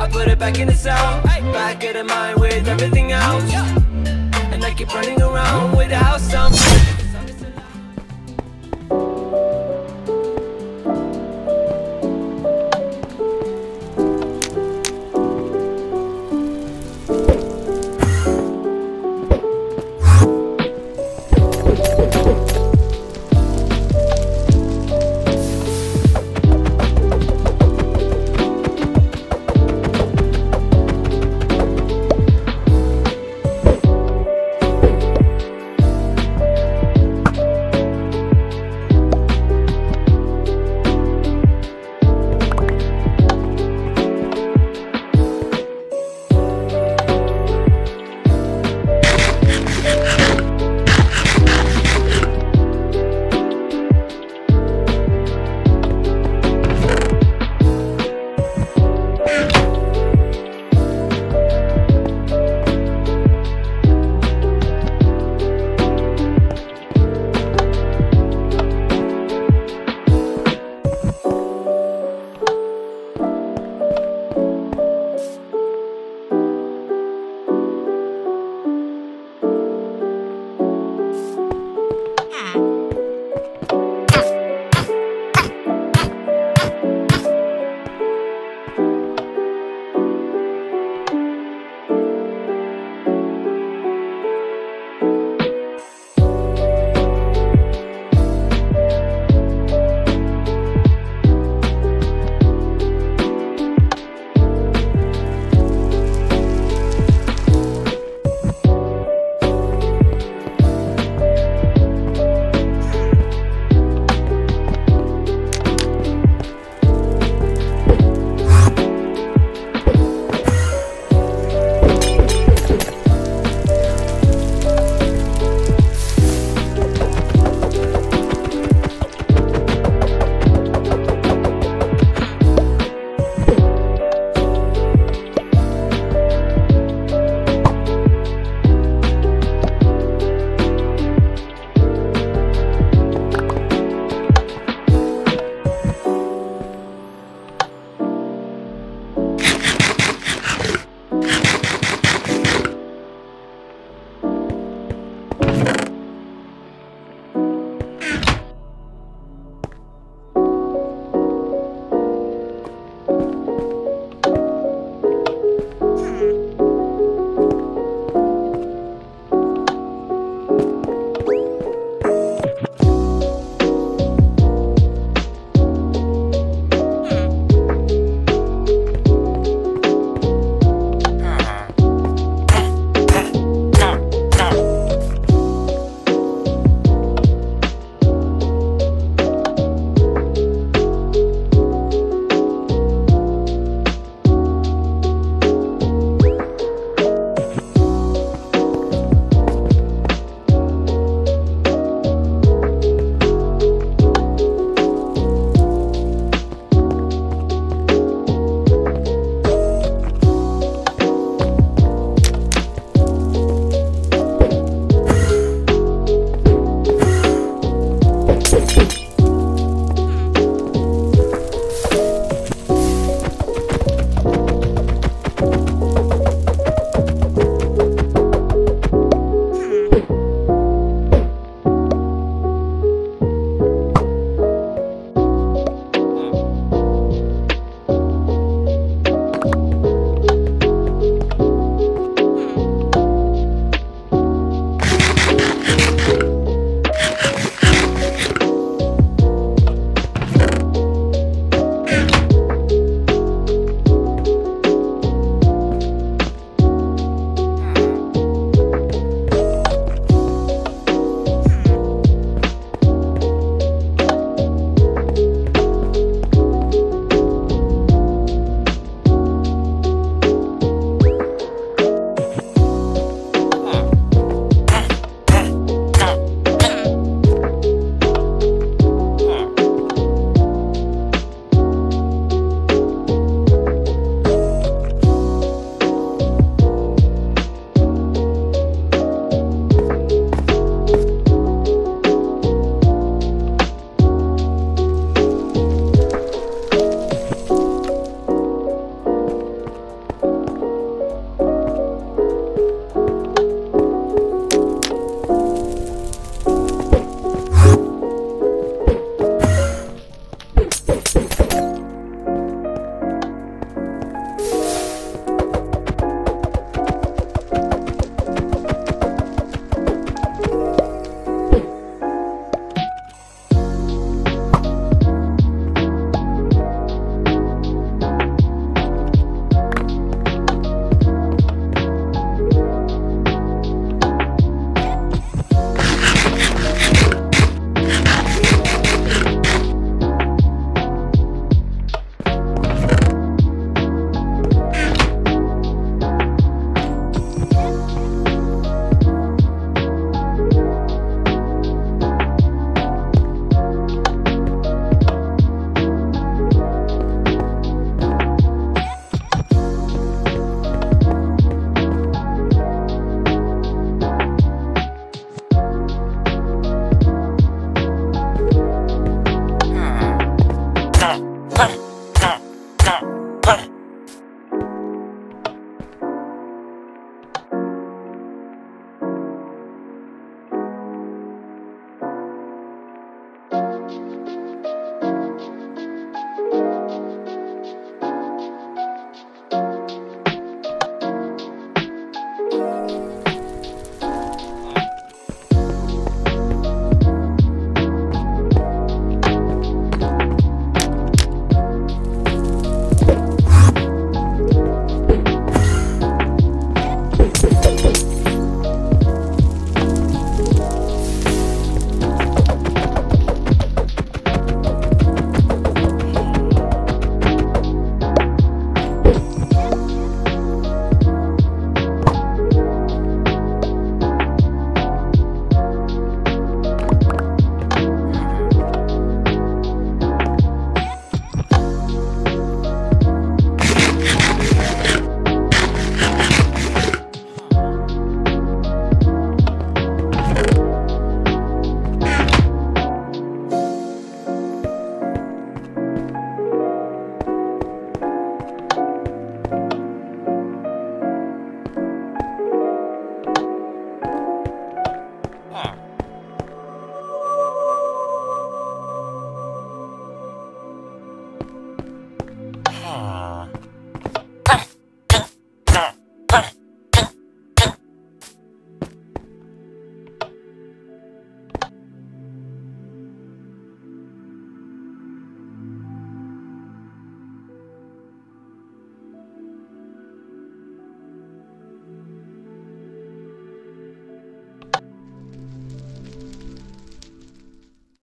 I put it back in the sound. Back of the mind with everything else. And I keep running around with the house sound.